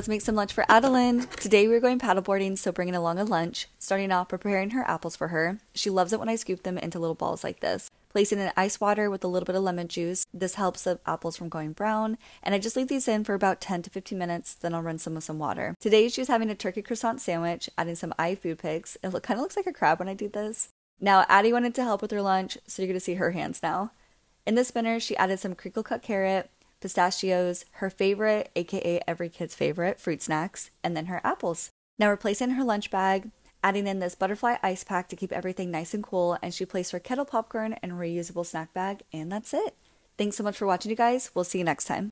Let's make some lunch for Adalynn. Today we're going paddleboarding, so bringing along a lunch. Starting off preparing her apples for her. She loves it when I scoop them into little balls like this. Placing in ice water with a little bit of lemon juice. This helps the apples from going brown. And I just leave these in for about 10 to 15 minutes, then I'll rinse them with some water. Today she's having a turkey croissant sandwich, adding some eye food picks. It look, kind of looks like a crab when I do this. Now Addie wanted to help with her lunch, so you're to see her hands now. In the spinner, she added some crinkle cut carrot, pistachios, her favorite, aka every kid's favorite, fruit snacks, and then her apples. Now we're her lunch bag, adding in this butterfly ice pack to keep everything nice and cool, and she placed her kettle popcorn and reusable snack bag, and that's it. Thanks so much for watching, you guys. We'll see you next time.